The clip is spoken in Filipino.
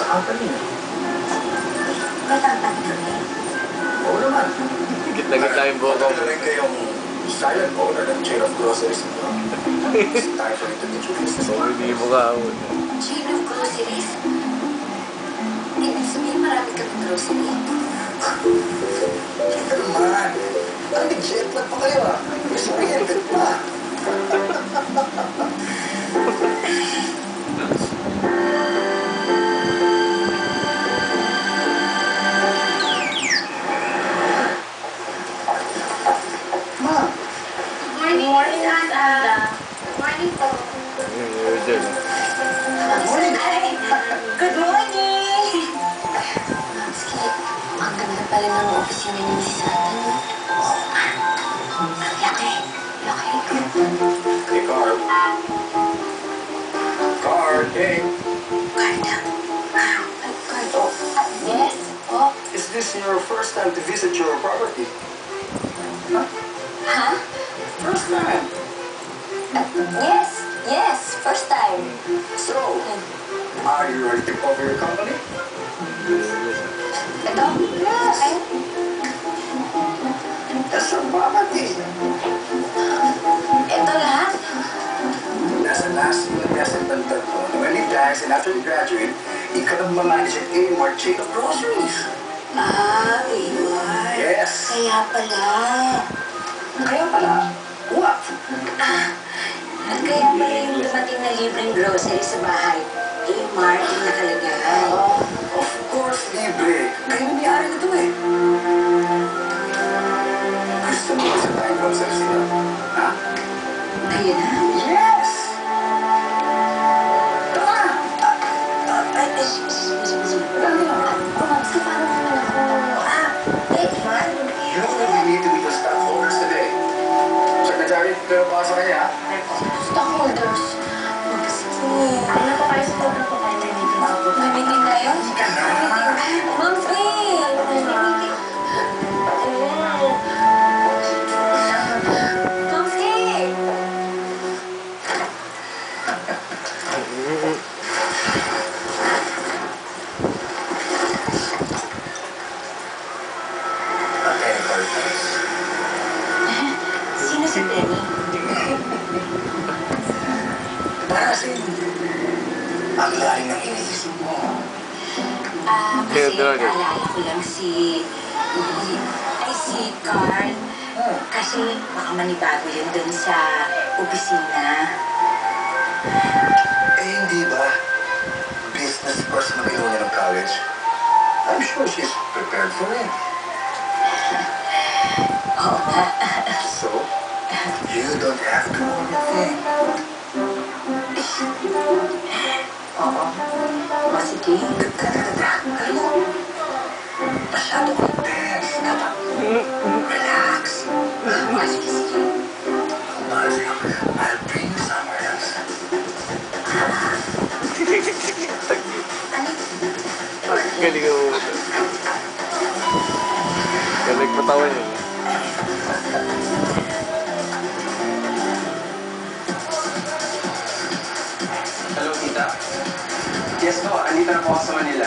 sa company. May tampad kami. Oo naman. Higit na higit lang yung buhok ko. Ano rin kayong silent owner ng chain of groceries nito? It's time for you to get your business So, on. hindi mo ka. Chain of groceries? Ibig sabihin marami kami grocery. Is this your first time to visit your property? Huh? ha? First time. Yes. Yes. First time. So, are you ready to take over your company? Ito? You tax and after you graduate, ikaw ang mamanage ang A-Mart chain of groceries. Ah, Aymar. Yes. Kaya pala. Kaya pala, what? Ah, at kaya pala yung dumating na libreng grocery sa bahay. Aymar yung nakalagay. Of course, libre. Kayo na may-ari nito eh. Gusto mo sa tayong groceries nila? Ha? Ayun na. Secretary, pero pa sa kanya, ha? Stockholders. Ano po kayo sa program po kayo? May Si Penny? Kasi, ang lalim ng iniisip mo. Ah, kasi Pedro, eh. naalala ko lang si... Ay, si Carl. Kasi baka manibago yun dun sa opisina. Eh, hindi ba? Business person na kinuha niya ng college. I'm sure she's prepared for it. Oo nga. You don't have to Oo. Masiti. Masyado intense. Dapat relax. Sige, sige. I'll bring someone else. Galing ako. Galing patawan yun. Yes po, andito na po sa Manila.